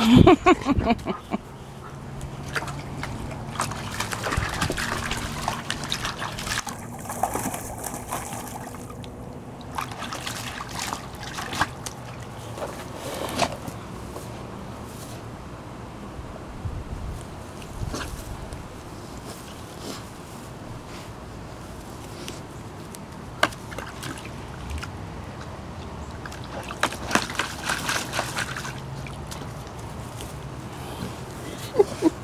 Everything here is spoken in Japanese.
ハハハハ。Ha ha ha.